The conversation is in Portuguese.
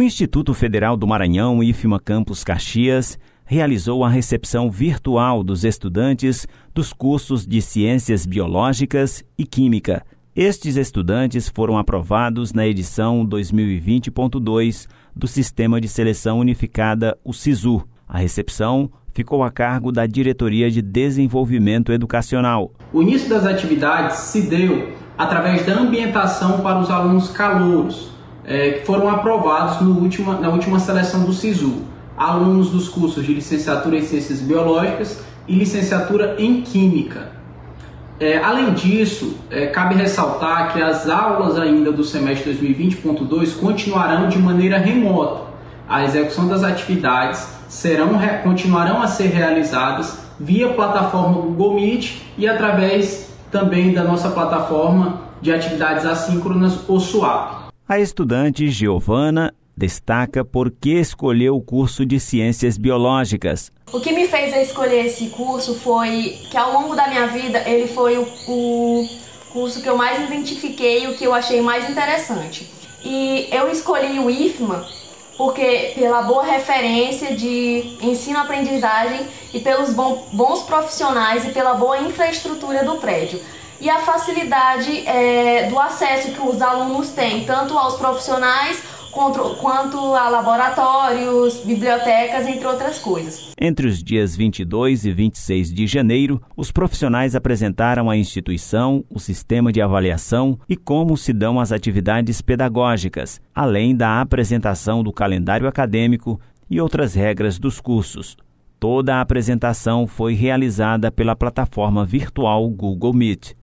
O Instituto Federal do Maranhão, IFMA Campus Caxias, realizou a recepção virtual dos estudantes dos cursos de Ciências Biológicas e Química. Estes estudantes foram aprovados na edição 2020.2 do Sistema de Seleção Unificada, o SISU. A recepção ficou a cargo da Diretoria de Desenvolvimento Educacional. O início das atividades se deu através da ambientação para os alunos calouros, é, que foram aprovados no última, na última seleção do SISU, alunos dos cursos de licenciatura em Ciências Biológicas e licenciatura em Química. É, além disso, é, cabe ressaltar que as aulas ainda do semestre 2020.2 continuarão de maneira remota. A execução das atividades serão, continuarão a ser realizadas via plataforma Google Meet e através também da nossa plataforma de atividades assíncronas, o SWAP. A estudante Giovana destaca por que escolheu o curso de Ciências Biológicas. O que me fez escolher esse curso foi que ao longo da minha vida ele foi o, o curso que eu mais identifiquei, o que eu achei mais interessante. E eu escolhi o IFMA porque pela boa referência de ensino-aprendizagem e pelos bons profissionais e pela boa infraestrutura do prédio e a facilidade é, do acesso que os alunos têm, tanto aos profissionais quanto, a laboratórios, bibliotecas, entre outras coisas. Entre os dias 22 e 26 de janeiro, os profissionais apresentaram à instituição o sistema de avaliação e como se dão as atividades pedagógicas, além da apresentação do calendário acadêmico e outras regras dos cursos. Toda a apresentação foi realizada pela plataforma virtual Google Meet.